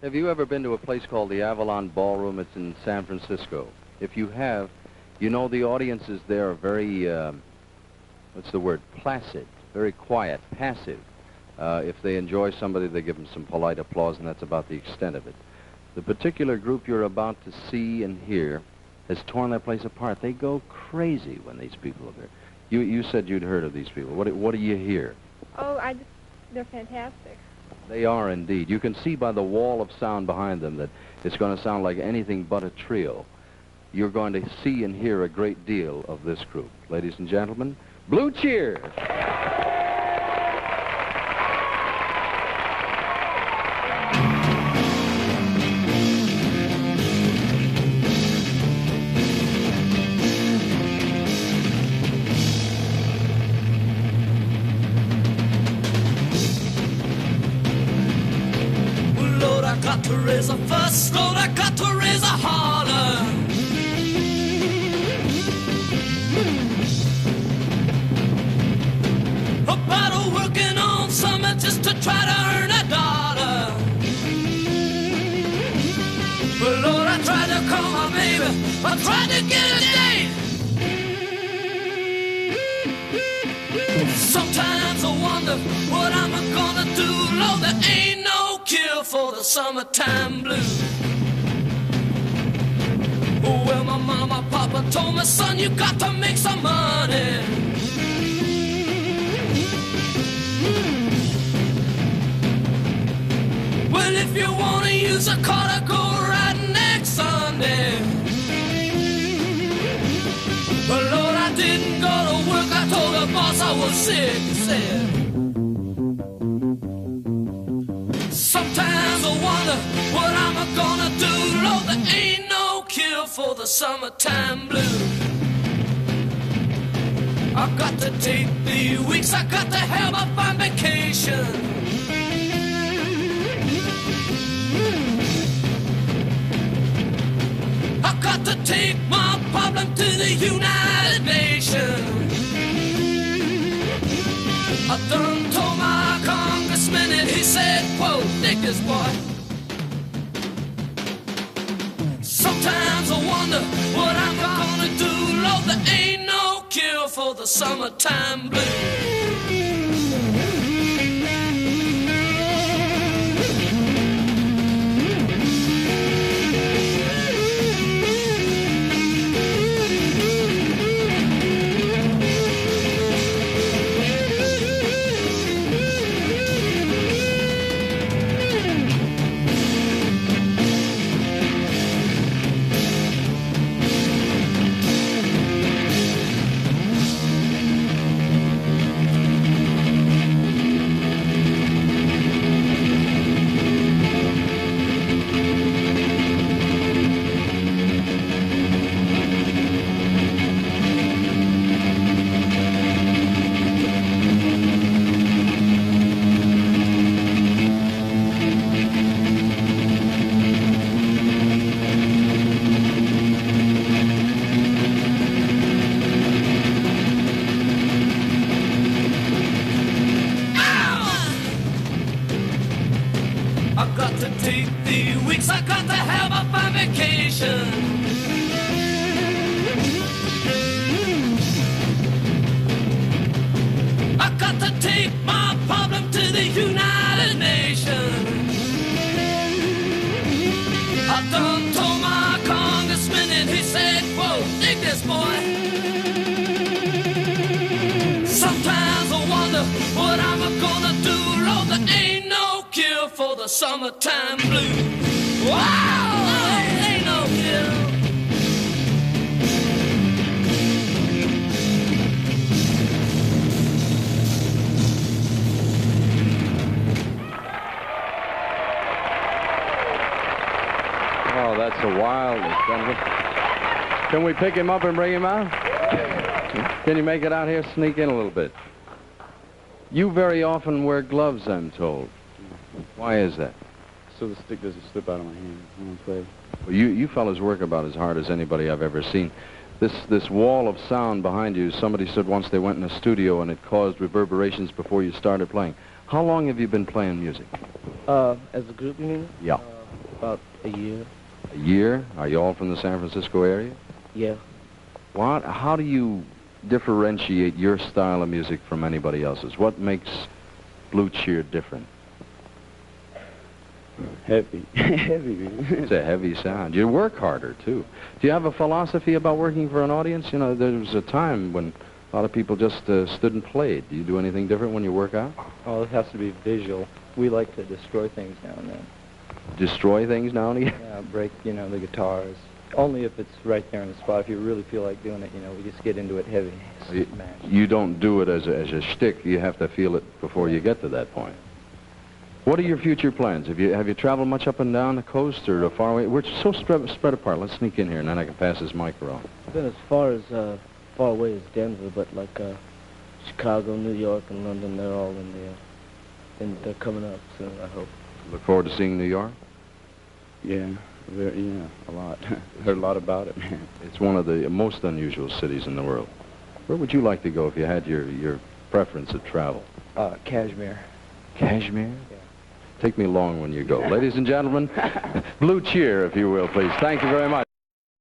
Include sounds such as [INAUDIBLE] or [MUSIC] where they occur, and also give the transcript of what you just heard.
Have you ever been to a place called the Avalon Ballroom? It's in San Francisco. If you have, you know the audiences there are very, uh, what's the word, placid, very quiet, passive. Uh, if they enjoy somebody, they give them some polite applause, and that's about the extent of it. The particular group you're about to see and hear has torn that place apart. They go crazy when these people are there. You, you said you'd heard of these people. What, what do you hear? Oh, I just, they're fantastic. They are indeed. You can see by the wall of sound behind them that it's going to sound like anything but a trio. You're going to see and hear a great deal of this group. Ladies and gentlemen, Blue Cheers! Got to raise a fuss. Lord, I got to raise a holler. About a working on something just to try to earn a dollar. Well, Lord, I tried to call my baby. I tried to get a date. Sometimes I wonder what I'm gonna do. Lord, there ain't no for the summertime blues. Oh, well, my mama, papa told me, son, you got to make some money. Well, if you wanna use a car to go right next Sunday. Well, Lord, I didn't go to work. I told the boss I was sick. He said. Sometimes what I'm gonna do. Lord, there ain't no cure for the summertime blues. I've got to take the weeks. I've got to have a fine vacation. I've got to take my problem to the United Nations. I done told my congressman and he said, quote, dig boy. Sometimes I wonder what I'm gonna do. Lord, there ain't no cure for the summertime blues. To take the weeks, I got to have a fine vacation. The summertime blues. Wow. Oh, that's the wildest. gentlemen. Can we pick him up and bring him out? Can you make it out here? Sneak in a little bit. You very often wear gloves, I'm told. Why is that? So the stick doesn't slip out of my hand when I play. Well, you, you fellas work about as hard as anybody I've ever seen. This, this wall of sound behind you, somebody said once they went in a studio and it caused reverberations before you started playing. How long have you been playing music? Uh, as a group, you mean? Yeah. Uh, about a year. A year? Are you all from the San Francisco area? Yeah. What? How do you differentiate your style of music from anybody else's? What makes Blue Cheer different? Heavy. [LAUGHS] Heavy, man. It's a heavy sound. You work harder too. Do you have a philosophy about working for an audience? You know, there was a time when a lot of people just uh, stood and played. Do you do anything different when you work out? Oh, it has to be visual. We like to destroy things now and then. Destroy things now and again? [LAUGHS] Yeah, break, you know, the guitars. Only if it's right there in the spot. If you really feel like doing it, you know, we just get into it heavy. You, you don't do it as a, as a shtick. You have to feel it before you get to that point. What are your future plans? Have you have you traveled much up and down the coast or far away? We're so spread, spread apart. Let's sneak in here, and then I can pass this mic around. been as far as uh, far away as Denver, but like uh, Chicago, New York, and London, they're all in there. And they're coming up soon, I hope. Look forward to seeing New York. Yeah, very, yeah, a lot. [LAUGHS] Heard a lot about it, man. [LAUGHS] It's one of the most unusual cities in the world. Where would you like to go if you had your, your preference of travel? Uh, Kashmir. Kashmir? Yeah. Take me along when you go. Ladies and gentlemen, [LAUGHS] Blue Cheer, if you will, please. Thank you very much.